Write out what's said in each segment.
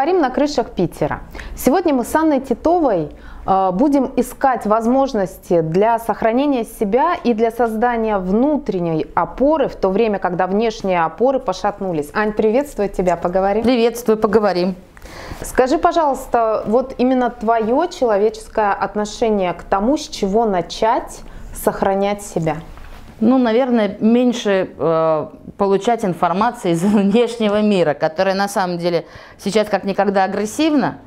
Поговорим на крышах Питера. Сегодня мы с Анной Титовой э, будем искать возможности для сохранения себя и для создания внутренней опоры в то время, когда внешние опоры пошатнулись. Ань, приветствую тебя, поговорим. Приветствую, поговорим. Скажи, пожалуйста, вот именно твое человеческое отношение к тому, с чего начать сохранять себя? Ну, наверное, меньше э, получать информации из внешнего мира, которая на самом деле сейчас как никогда агрессивна.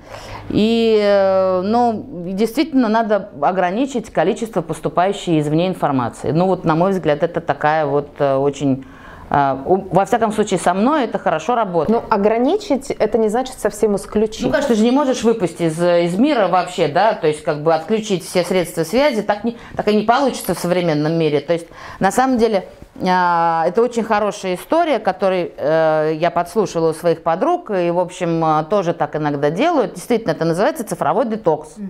И, э, ну, действительно, надо ограничить количество поступающей извне информации. Ну, вот, на мой взгляд, это такая вот э, очень во всяком случае, со мной это хорошо работает. Но ну, ограничить это не значит совсем исключить. Ну, конечно, ты же не можешь выпустить из, из мира вообще, да, то есть как бы отключить все средства связи, так, не, так и не получится в современном мире. То есть на самом деле а, это очень хорошая история, которую э, я подслушала у своих подруг, и, в общем, э, тоже так иногда делают. Действительно, это называется цифровой детокс. Угу.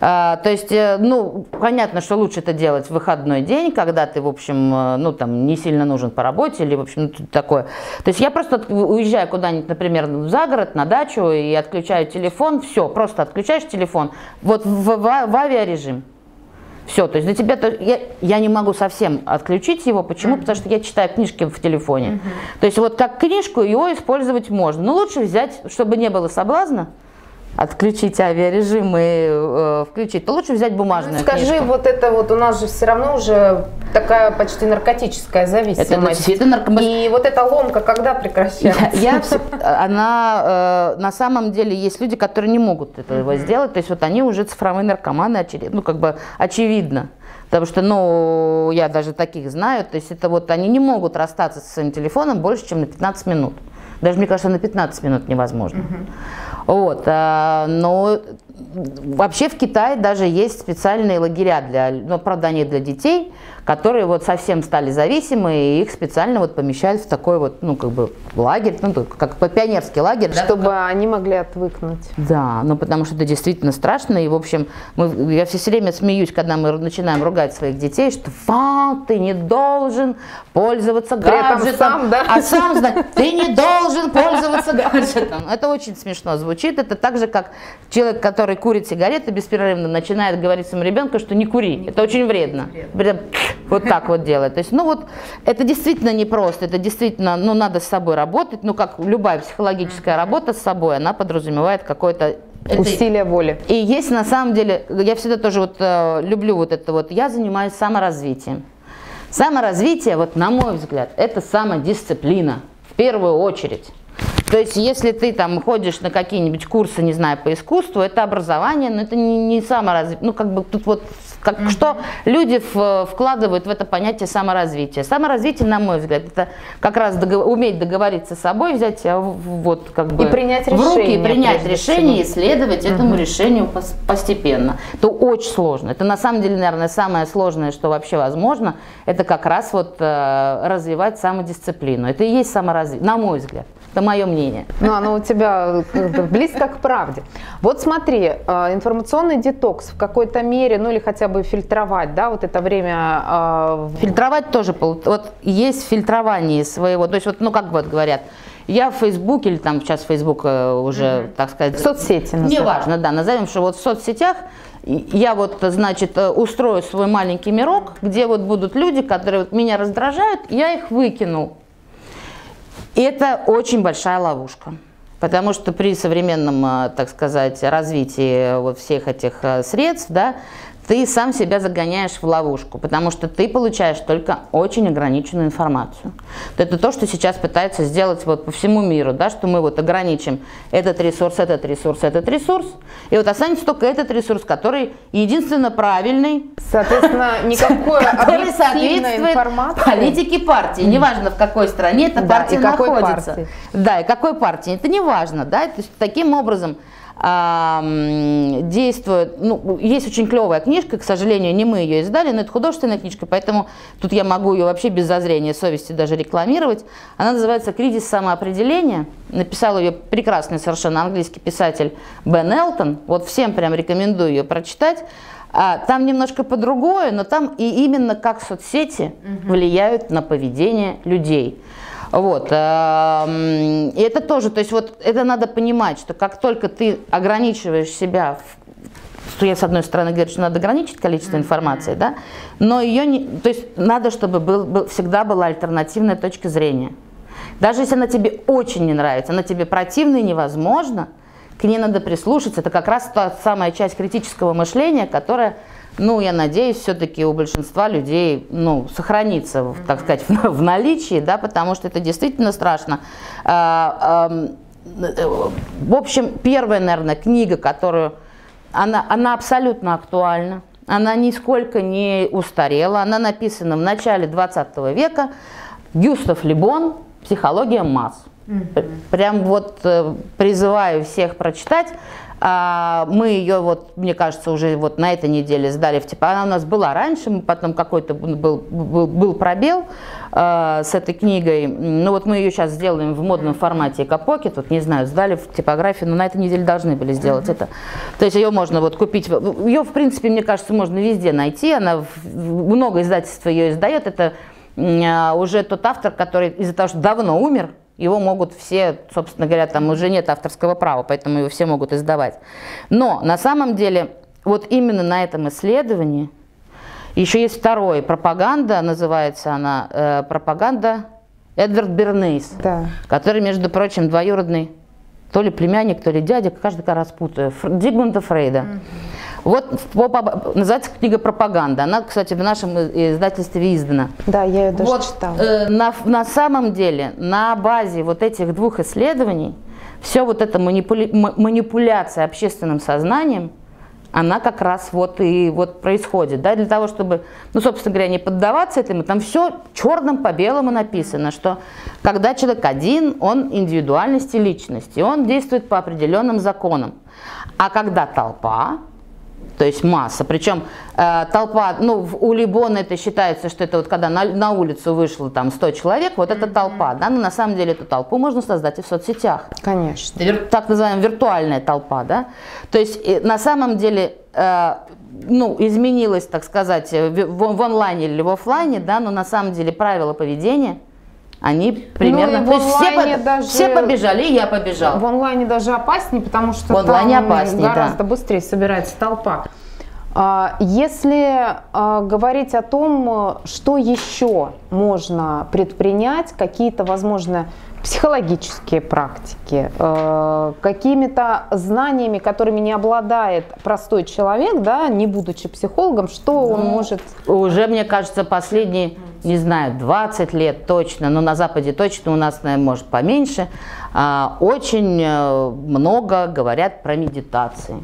То есть, э, ну, понятно, что лучше это делать в выходной день, когда ты, в общем, ну, там, не сильно нужен по работе или, в общем, ну, такое. То есть я просто уезжаю куда-нибудь, например, за город, на дачу и отключаю телефон, все, просто отключаешь телефон, вот в, в, в авиарежим. Все, то есть для тебя то, я, я не могу совсем отключить его. Почему? Mm-hmm. Потому что я читаю книжки в телефоне. Mm-hmm. То есть вот как книжку его использовать можно. Но лучше взять, чтобы не было соблазна, отключить авиарежим и э, включить, то лучше взять бумажную ну, Скажи, книжку. вот это вот у нас же все равно уже такая почти наркотическая зависимость. Это действительно наркотическая. И вот эта ломка когда прекращается? Я, я, она, э, на самом деле, есть люди, которые не могут этого mm-hmm. сделать, то есть вот они уже цифровые наркоманы, очевидно, ну как бы очевидно. Потому что, ну, я даже таких знаю, то есть это вот они не могут расстаться со своим телефоном больше, чем на 15 минут. Даже, мне кажется, на 15 минут невозможно. Угу. Вот, а, но вообще в Китае даже есть специальные лагеря для, ну, правда, они для детей, которые вот совсем стали зависимы, и их специально вот помещают в такой вот, ну, как бы лагерь, ну, как пионерский лагерь. Чтобы да, они могли отвыкнуть. Да, ну, потому что это действительно страшно, и, в общем, мы, я все время смеюсь, когда мы начинаем ругать своих детей, что, фа, ты не должен пользоваться гаджетом, сам, да? а сам ты не должен пользоваться гаджетом. Это очень смешно звучит, это так же, как человек, который курит сигареты беспрерывно, начинает говорить своему ребенку, что не кури, это очень вредно. Вот так вот делать. То есть, ну вот, это действительно непросто, это действительно, ну, надо с собой работать, ну, как любая психологическая работа с собой, она подразумевает какое-то это... Усилие воли. И есть на самом деле, я всегда тоже вот э, люблю вот это вот, я занимаюсь саморазвитием. Саморазвитие, вот на мой взгляд, это самодисциплина в первую очередь. То есть, если ты там ходишь на какие-нибудь курсы, не знаю, по искусству, это образование, но это не, не саморазвитие. Ну, как бы тут вот как, mm-hmm. Что люди в, вкладывают в это понятие саморазвития? Саморазвитие, на мой взгляд, это как раз договор, уметь договориться с собой, взять а, вот как бы и принять в руки, и принять решение, и следовать mm-hmm. этому решению постепенно. Это очень сложно. Это на самом деле, наверное, самое сложное, что вообще возможно, это как раз вот э, развивать самодисциплину. Это и есть саморазвитие, на мой взгляд. Это мое мнение. Ну, оно у тебя близко к правде. Вот смотри, э, информационный детокс в какой-то мере, ну или хотя бы фильтровать, да, вот это время... Э, фильтровать тоже, вот есть фильтрование своего, то есть вот, ну как вот говорят, я в Фейсбуке, или там сейчас Фейсбук э, уже, mm-hmm. так сказать... Соцсети назовем. Неважно, да, назовем, что вот в соцсетях я вот, значит, устрою свой маленький мирок, где вот будут люди, которые вот меня раздражают, я их выкину это очень большая ловушка. Потому что при современном, э, так сказать, развитии вот всех этих э, средств, да, ты сам себя загоняешь в ловушку, потому что ты получаешь только очень ограниченную информацию. Это то, что сейчас пытается сделать вот по всему миру, да, что мы вот ограничим этот ресурс, этот ресурс, этот ресурс, и вот останется только этот ресурс, который единственно правильный. Соответственно, никакой который соответствует политике партии, неважно в какой стране эта партия находится. Да, и какой партии, это неважно, да, то есть таким образом действует, ну, есть очень клевая книжка, к сожалению, не мы ее издали, но это художественная книжка, поэтому тут я могу ее вообще без зазрения совести даже рекламировать. Она называется «Кризис самоопределения». Написал ее прекрасный совершенно английский писатель Бен Элтон. Вот всем прям рекомендую ее прочитать. А, там немножко по-другое, но там и именно как соцсети угу. влияют на поведение людей. Вот. эм, И это тоже, то есть вот это надо понимать, что как только ты ограничиваешь себя в что я с одной стороны говорю, что надо ограничить количество информации, да, но ее не, то есть надо, чтобы был, был, всегда была альтернативная точка зрения. Даже если она тебе очень не нравится, она тебе противна и невозможно, к ней надо прислушаться. Это как раз та самая часть критического мышления, которая, ну, я надеюсь, все-таки у большинства людей, ну, сохранится, так сказать, в, наличии, да, потому что это действительно страшно. А, а, в общем, первая, наверное, книга, которую она, она абсолютно актуальна, она нисколько не устарела, она написана в начале 20 века. Гюстав Либон «Психология масс». Прям вот э, призываю всех прочитать. А, мы ее, вот, мне кажется, уже вот на этой неделе сдали в типа. Она у нас была раньше, потом какой-то был, был, был пробел э, с этой книгой. Ну вот мы ее сейчас сделаем в модном формате Экопокет. Вот не знаю, сдали в типографию, но на этой неделе должны были сделать mm-hmm. это. То есть ее можно вот купить. Ее, в принципе, мне кажется, можно везде найти. Она много издательств ее издает. Это э, уже тот автор, который из-за того, что давно умер, его могут все, собственно говоря, там уже нет авторского права, поэтому его все могут издавать. Но на самом деле вот именно на этом исследовании еще есть второе, пропаганда, называется она, э, пропаганда Эдвард Бернейс, да. который, между прочим, двоюродный то ли племянник, то ли дядя, каждый раз путаю, Дигмунда Фрейда. Mm-hmm. Вот называется книга «Пропаганда». Она, кстати, в нашем издательстве издана. Да, я ее даже вот, читала. Э, на, на самом деле, на базе вот этих двух исследований, все вот эта манипуля, манипуляция общественным сознанием, она как раз вот и вот происходит, да, для того, чтобы, ну, собственно говоря, не поддаваться этому, там все черным по белому написано, что когда человек один, он индивидуальность и личность, и он действует по определенным законам. А когда толпа, то есть масса. Причем э, толпа, ну, у Либона это считается, что это вот когда на, на улицу вышло там 100 человек, вот это толпа, да, но на самом деле эту толпу можно создать и в соцсетях. Конечно. Вир, так называемая виртуальная толпа, да. То есть э, на самом деле, э, ну, изменилось, так сказать, в, в, в онлайне или в офлайне, да, но на самом деле правила поведения – они примерно... Ну, то есть все, даже, все побежали, и я побежал. В онлайне даже опаснее, потому что в онлайне там опаснее, гораздо да. быстрее собирается толпа. А, если а, говорить о том, что еще можно предпринять, какие-то, возможно, психологические практики, э, какими-то знаниями, которыми не обладает простой человек, да, не будучи психологом, что он ну, может... Уже, мне кажется, последние, не знаю, 20 лет точно, но на Западе точно, у нас, наверное, может поменьше, а, очень э, много говорят про медитации.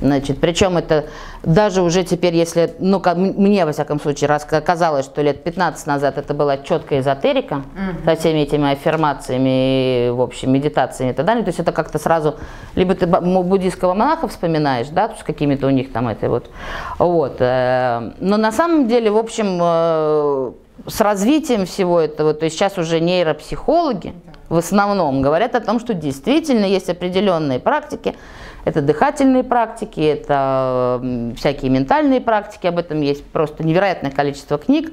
Значит, причем это даже уже теперь, если, ну, мне, во всяком случае, раз казалось, что лет 15 назад это была четкая эзотерика mm-hmm. со всеми этими аффирмациями, в общем, медитациями и так далее. То есть это как-то сразу, либо ты буддийского монаха вспоминаешь, да, с какими-то у них там это вот. вот. Э, но на самом деле, в общем, э, с развитием всего этого, то есть сейчас уже нейропсихологи в основном говорят о том, что действительно есть определенные практики, это дыхательные практики, это всякие ментальные практики, об этом есть просто невероятное количество книг.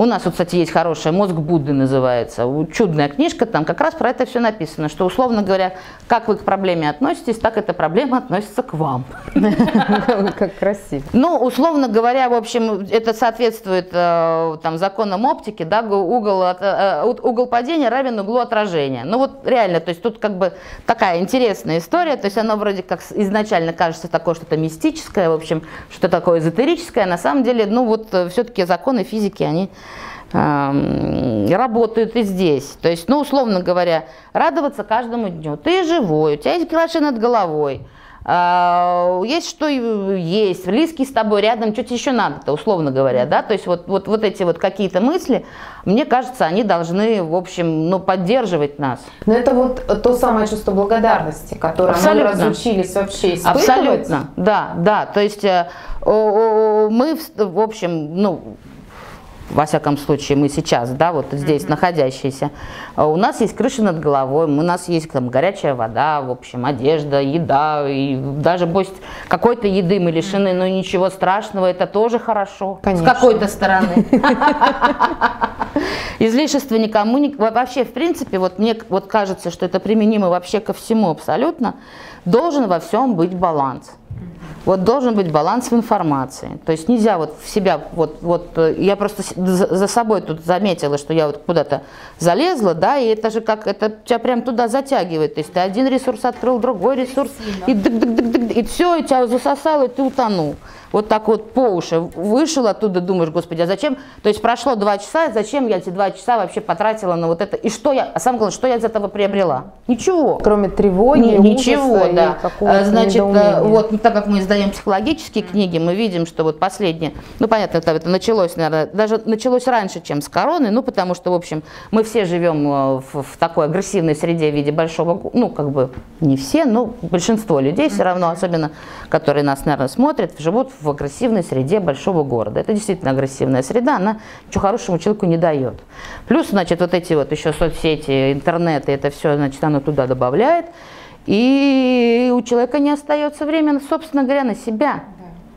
У нас, вот, кстати, есть хорошая «Мозг Будды» называется, чудная книжка, там как раз про это все написано, что, условно говоря, как вы к проблеме относитесь, так эта проблема относится к вам. Как красиво. Ну, условно говоря, в общем, это соответствует э, там, законам оптики, да, угол, э, угол падения равен углу отражения. Ну вот реально, то есть тут как бы такая интересная история, то есть оно вроде как изначально кажется такое что-то мистическое, в общем, что такое эзотерическое, а на самом деле, ну вот э, все-таки законы физики, они работают и здесь. То есть, ну, условно говоря, радоваться каждому дню. Ты живой, у тебя есть крыши над головой, а, есть что есть, близкий с тобой рядом, что тебе еще надо-то, условно говоря, да, то есть вот, вот, вот эти вот какие-то мысли, мне кажется, они должны, в общем, ну, поддерживать нас. Но это вот то самое чувство благодарности, которое Абсолютно. мы разучились вообще испытывать. Абсолютно, да, да, то есть э, мы, в общем, ну, во всяком случае мы сейчас, да, вот здесь mm-hmm. находящиеся, а у нас есть крыша над головой, у нас есть там горячая вода, в общем, одежда, еда, и даже пусть какой-то еды мы лишены, но ничего страшного, это тоже хорошо. Конечно. С какой-то стороны. Излишество никому не... Вообще, в принципе, вот мне вот кажется, что это применимо вообще ко всему абсолютно. Должен во всем быть баланс. Вот должен быть баланс в информации. То есть нельзя вот в себя, вот, вот э, я просто за собой тут заметила, что я вот куда-то залезла, да, и это же как, это тебя прям туда затягивает. То есть ты один ресурс открыл, другой ресурс, и, дык -дык -дык -дык, и все, и тебя засосало, и ты утонул вот так вот по уши вышел оттуда, думаешь, господи, а зачем? То есть прошло два часа, зачем я эти два часа вообще потратила на вот это? И что я, а самое главное, что я из этого приобрела? Ничего. Кроме тревоги, Н- Ничего, да. А, значит, э, недоумения. вот ну, так как мы издаем психологические книги, мы видим, что вот последние, ну понятно, это, это началось, наверное, даже началось раньше, чем с короны, ну потому что, в общем, мы все живем э, в, в такой агрессивной среде в виде большого, ну как бы не все, но большинство людей все равно, особенно, которые нас, наверное, смотрят, живут в агрессивной среде большого города. Это действительно агрессивная среда, она ничего хорошему человеку не дает. Плюс, значит, вот эти вот еще соцсети, интернет, и это все, значит, оно туда добавляет. И у человека не остается времени, собственно говоря, на себя.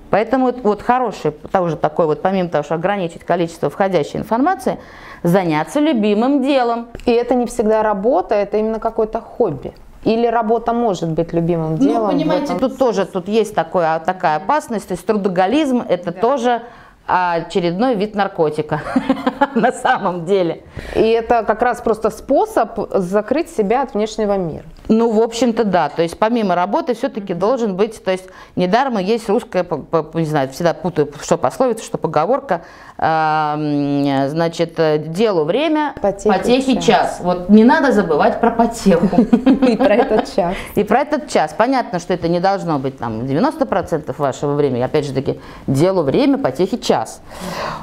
Поэтому вот, вот хороший, тоже такой вот, помимо того, что ограничить количество входящей информации, заняться любимым делом. И это не всегда работа, это именно какое-то хобби. Или работа может быть любимым ну, делом? Ну, понимаете, тут тоже тут есть такое, такая опасность. То есть трудоголизм – это да. тоже очередной вид наркотика на самом деле. И это как раз просто способ закрыть себя от внешнего мира. Ну, в общем-то, да. То есть помимо работы все-таки должен быть, то есть недаром есть русская, не знаю, всегда путаю, что пословица, что поговорка, значит, делу время, потехи, потехи час. час. Вот не надо забывать про потеху. И про этот час. И про этот час. Понятно, что это не должно быть там 90% вашего времени. Опять же таки, делу время, потехи час.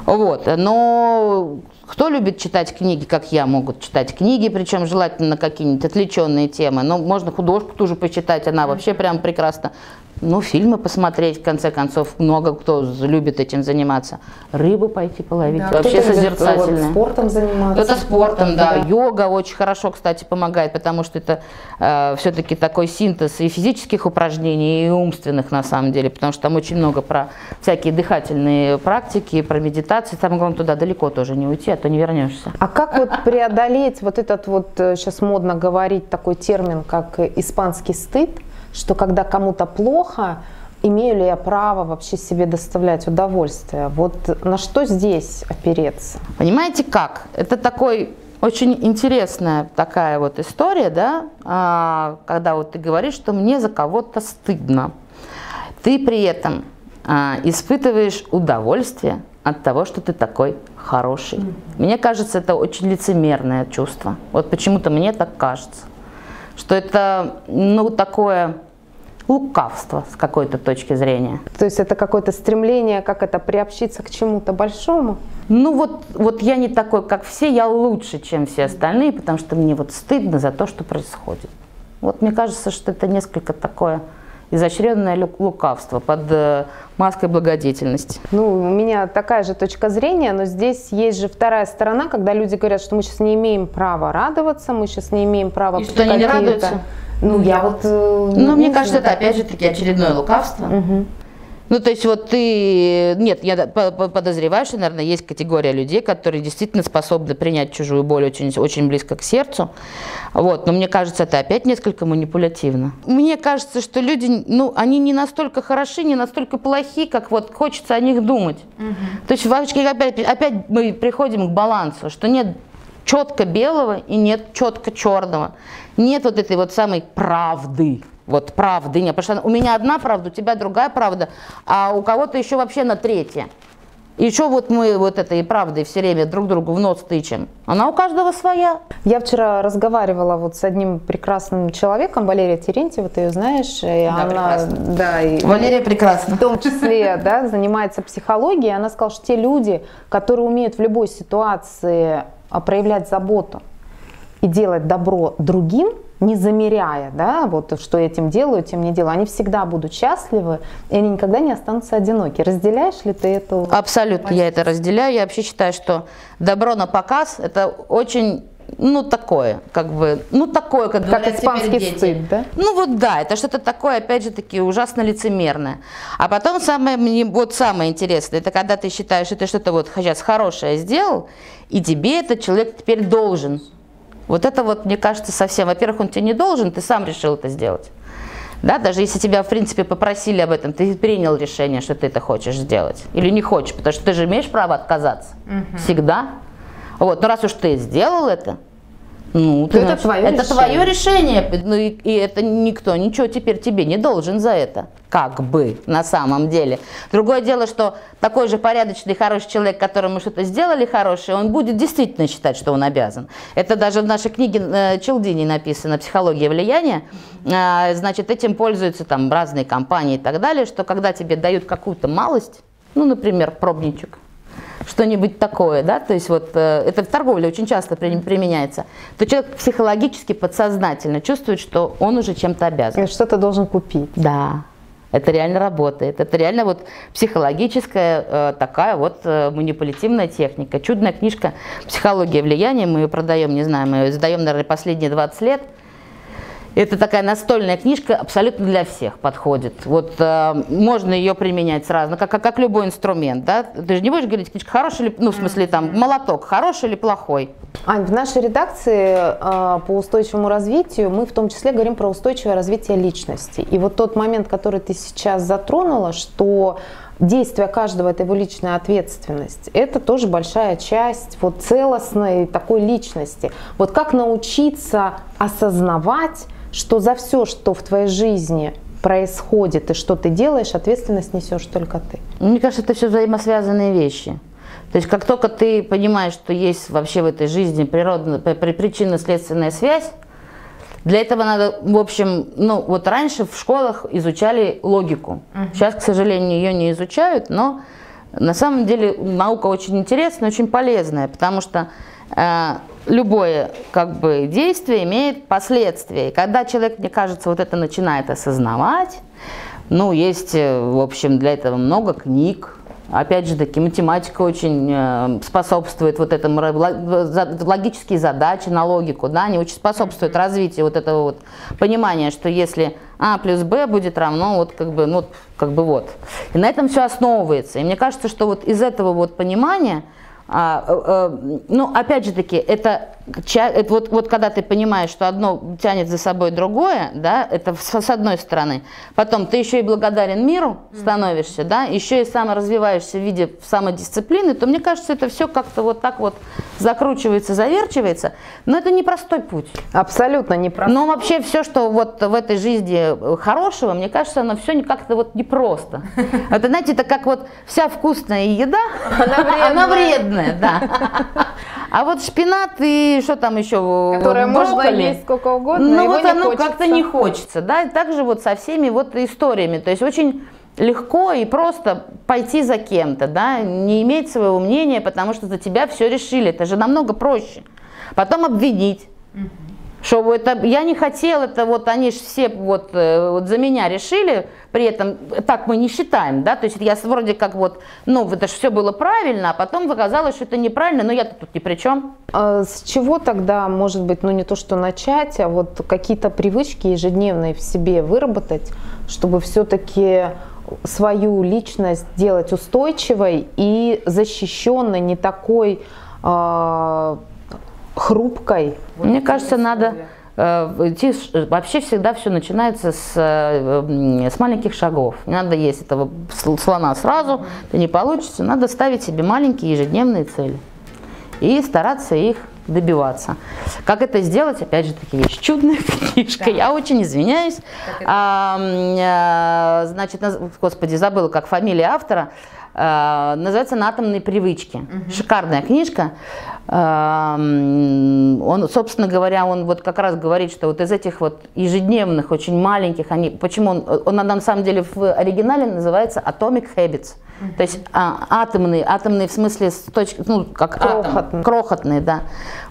Вот. Но кто любит читать книги, как я, могут читать книги, причем желательно какие-нибудь отвлеченные темы. Но можно художку тоже почитать, она вообще прям прекрасно ну, фильмы посмотреть, в конце концов, много кто любит этим заниматься. Рыбу пойти половить, да, вообще созерцательно. Вот, спортом заниматься. Кто-то спортом, да. да. Йога очень хорошо, кстати, помогает, потому что это э, все-таки такой синтез и физических упражнений, и умственных на самом деле, потому что там очень много про всякие дыхательные практики, про медитации. Самое главное, туда далеко тоже не уйти, а то не вернешься. А как вот преодолеть вот этот вот, сейчас э, модно говорить такой термин, как испанский стыд, что когда кому-то плохо, имею ли я право вообще себе доставлять удовольствие? Вот на что здесь опереться? Понимаете как? Это такой очень интересная такая вот история, да, а, когда вот ты говоришь, что мне за кого-то стыдно. Ты при этом а, испытываешь удовольствие от того, что ты такой хороший. Мне кажется, это очень лицемерное чувство. Вот почему-то мне так кажется что это, ну, такое лукавство с какой-то точки зрения. То есть это какое-то стремление, как это, приобщиться к чему-то большому? Ну вот, вот я не такой, как все, я лучше, чем все остальные, потому что мне вот стыдно за то, что происходит. Вот мне кажется, что это несколько такое изощренное лукавство под э, маской благодетельности. Ну, у меня такая же точка зрения, но здесь есть же вторая сторона, когда люди говорят, что мы сейчас не имеем права радоваться, мы сейчас не имеем права... И что они не радуются? Ну, я вот... Э, ну, мне кажется, это опять же таки очередное лукавство. Угу. Ну, то есть вот ты... Нет, я подозреваю, что, наверное, есть категория людей, которые действительно способны принять чужую боль очень, очень близко к сердцу. Вот. Но мне кажется, это опять несколько манипулятивно. Мне кажется, что люди, ну, они не настолько хороши, не настолько плохи, как вот хочется о них думать. Угу. То есть опять, опять мы приходим к балансу, что нет четко белого и нет четко черного. Нет вот этой вот самой правды вот правды нет. Потому что у меня одна правда, у тебя другая правда, а у кого-то еще вообще на третье. И еще вот мы вот этой правдой все время друг другу в нос тычем. Она у каждого своя. Я вчера разговаривала вот с одним прекрасным человеком, Валерия Терентьева, ты ее знаешь. И да, она, Да, и Валерия прекрасна. В том числе да, занимается психологией. Она сказала, что те люди, которые умеют в любой ситуации а, проявлять заботу и делать добро другим, не замеряя, да, вот что я этим делаю, тем не делаю, они всегда будут счастливы, и они никогда не останутся одиноки. Разделяешь ли ты это? Абсолютно, я это разделяю. Я вообще считаю, что добро на показ – это очень ну, такое, как бы, ну, такое, как, как испанский дети. стыд, да? Ну, вот да, это что-то такое, опять же таки, ужасно лицемерное. А потом самое, мне, вот самое интересное, это когда ты считаешь, что ты что-то вот сейчас хорошее сделал, и тебе этот человек теперь должен. Вот это вот, мне кажется, совсем, во-первых, он тебе не должен, ты сам решил это сделать. Да, даже если тебя, в принципе, попросили об этом, ты принял решение, что ты это хочешь сделать. Или не хочешь, потому что ты же имеешь право отказаться. Угу. Всегда. Вот, но раз уж ты сделал это, ну, ты, это, твое, это решение. твое решение. Ну, и, и это никто ничего теперь тебе не должен за это. Как бы на самом деле. Другое дело, что такой же порядочный, хороший человек, которому что-то сделали хорошее, он будет действительно считать, что он обязан. Это даже в нашей книге э, Челдини написано «Психология влияния». Э, значит, этим пользуются там разные компании и так далее, что когда тебе дают какую-то малость, ну, например, пробничек, что-нибудь такое, да, то есть вот э, это в торговле очень часто применяется, то человек психологически, подсознательно чувствует, что он уже чем-то обязан. Что-то должен купить. Да. Это реально работает. Это реально вот психологическая э, такая вот э, манипулятивная техника. Чудная книжка «Психология влияния». Мы ее продаем, не знаю, мы ее издаем, наверное, последние 20 лет – это такая настольная книжка, абсолютно для всех подходит. Вот э, можно ее применять сразу, как, как, как любой инструмент, да? Ты же не будешь говорить, книжка хорошая или, ну, в смысле, там, молоток, хороший или плохой? Ань, в нашей редакции э, по устойчивому развитию мы в том числе говорим про устойчивое развитие личности. И вот тот момент, который ты сейчас затронула, что действие каждого это его личная ответственность. Это тоже большая часть вот целостной такой личности. Вот как научиться осознавать что за все, что в твоей жизни происходит и что ты делаешь, ответственность несешь только ты. Мне кажется, это все взаимосвязанные вещи. То есть как только ты понимаешь, что есть вообще в этой жизни природная, причинно-следственная связь, для этого надо, в общем, ну вот раньше в школах изучали логику. Uh-huh. Сейчас, к сожалению, ее не изучают, но на самом деле наука очень интересная, очень полезная, потому что э, любое как бы, действие имеет последствия. И когда человек, мне кажется, вот это начинает осознавать, ну, есть, э, в общем, для этого много книг. Опять же таки, математика очень э, способствует вот этому, логические задачи на логику, да, они очень способствуют развитию вот этого вот понимания, что если А плюс Б будет равно вот как бы, ну, как бы вот. И на этом все основывается. И мне кажется, что вот из этого вот понимания, а, э, э, ну, опять же таки, это, это вот, вот когда ты понимаешь, что одно тянет за собой другое, да, это с, с одной стороны. Потом ты еще и благодарен миру становишься, да, еще и саморазвиваешься в виде самодисциплины, то мне кажется, это все как-то вот так вот закручивается, заверчивается. Но это непростой путь. Абсолютно непростой. Но вообще все, что вот в этой жизни хорошего, мне кажется, оно все как-то вот непросто. Это, знаете, это как вот вся вкусная еда, она вредная да. А вот шпинат и что там еще? Которое можно есть сколько угодно, Ну вот оно как-то не хочется, да. И также вот со всеми вот историями. То есть очень легко и просто пойти за кем-то, да, не иметь своего мнения, потому что за тебя все решили. Это же намного проще. Потом обвинить. Что это я не хотел, это вот они же все вот, э, вот за меня решили, при этом так мы не считаем, да, то есть я вроде как вот, ну это же все было правильно, а потом оказалось, что это неправильно, но я-то тут ни при чем. А с чего тогда, может быть, ну не то что начать, а вот какие-то привычки ежедневные в себе выработать, чтобы все-таки свою личность делать устойчивой и защищенной, не такой э, хрупкой. Мне кажется, надо э, идти, вообще всегда все начинается с, э, с маленьких шагов. Не надо есть этого слона сразу, это не получится. Надо ставить себе маленькие ежедневные цели и стараться их добиваться. Как это сделать? Опять же таки, есть чудная книжка. Да. Я очень извиняюсь. А, значит, господи, забыла, как фамилия автора. А, называется «На атомные привычки». Угу. Шикарная книжка. Он, собственно говоря, он вот как раз говорит, что вот из этих вот ежедневных, очень маленьких, они, почему он, он на самом деле в оригинале называется Atomic Habits. То есть а, атомные, атомные в смысле с точки, ну, как крохотные. атом, крохотные, да.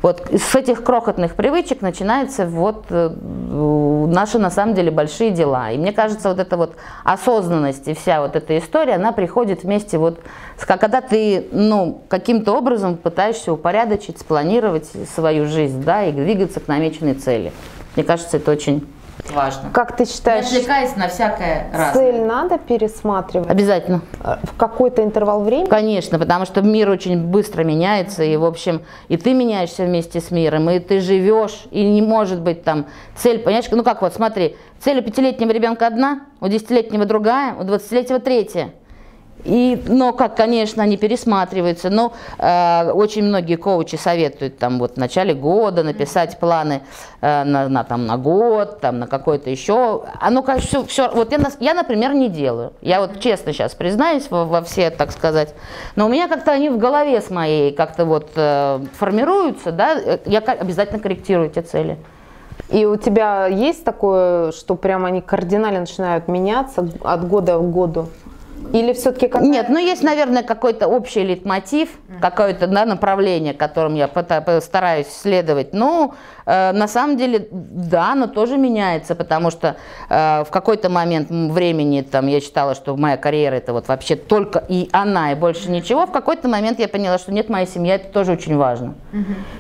Вот с этих крохотных привычек начинается вот э, наши на самом деле большие дела. И мне кажется, вот эта вот осознанность и вся вот эта история, она приходит вместе вот, с, когда ты, ну, каким-то образом пытаешься упорядочить, спланировать свою жизнь, да, и двигаться к намеченной цели. Мне кажется, это очень важно. Как ты считаешь, Не отвлекаясь на всякое разное. цель надо пересматривать Обязательно. э, в какой-то интервал времени? Конечно, потому что мир очень быстро меняется, и, в общем, и ты меняешься вместе с миром, и ты живешь, и не может быть там цель, понимаешь, ну как вот, смотри, цель у пятилетнего ребенка одна, у десятилетнего другая, у двадцатилетнего третья. И, но как, конечно, они пересматриваются. Но э, очень многие коучи советуют там вот в начале года написать планы э, на, на, там, на год, там, на какой-то еще. Оно, конечно, все, все вот я, я, например, не делаю. Я вот честно сейчас признаюсь во, во все, так сказать. Но у меня как-то они в голове с моей как-то вот э, формируются, да. Э, Я обязательно корректирую эти цели. И у тебя есть такое, что прям они кардинально начинают меняться от года к году? Или все-таки как Нет, ну есть, наверное, какой-то общий лейтмотив, какое-то да, направление, которым я стараюсь следовать. Ну, э, на самом деле, да, оно тоже меняется, потому что э, в какой-то момент времени там я считала, что моя карьера это вот вообще только и она, и больше ничего. В какой-то момент я поняла, что нет, моя семья это тоже очень важно.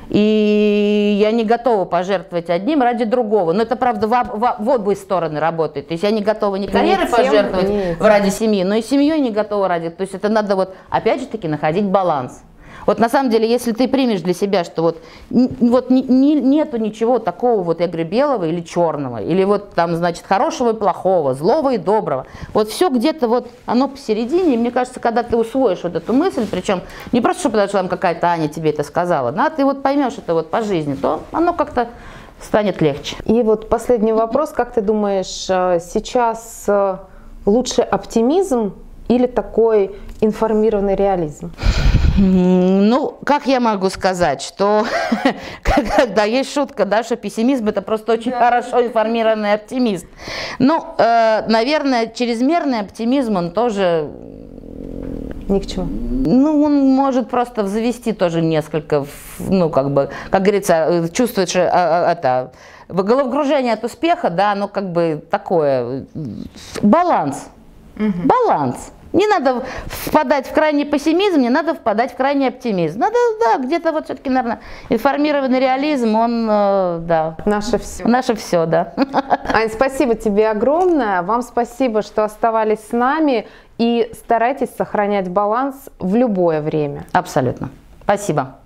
И я не готова пожертвовать одним ради другого. Но это, правда, в, в, в обе стороны работает. То есть я не готова ни карьерой тем, пожертвовать в ради семьи, но и семьей не готова ради. То есть это надо вот, опять же таки, находить баланс. Вот на самом деле, если ты примешь для себя, что вот, вот ни- ни- нету ничего такого, вот я говорю, белого или черного, или вот там, значит, хорошего и плохого, злого и доброго, вот все где-то вот оно посередине, и мне кажется, когда ты усвоишь вот эту мысль, причем не просто, потому что там какая-то Аня тебе это сказала, да, ты вот поймешь это вот по жизни, то оно как-то станет легче. И вот последний вопрос. Как ты думаешь, э, сейчас э, лучше оптимизм или такой информированный реализм? Ну, как я могу сказать, что когда есть шутка, да, что пессимизм это просто очень хорошо информированный оптимист. Ну, э, наверное, чрезмерный оптимизм, он тоже, Ни к чему. ну, он может просто завести тоже несколько, ну, как бы, как говорится, э, чувствуешь э, э, это, головокружение от успеха, да, оно как бы такое, баланс, баланс. Не надо впадать в крайний пессимизм, не надо впадать в крайний оптимизм. Надо, да, где-то вот все-таки, наверное, информированный реализм, он, э, да, Наше все. наше все, да. Ань, спасибо тебе огромное. Вам спасибо, что оставались с нами. И старайтесь сохранять баланс в любое время. Абсолютно. Спасибо.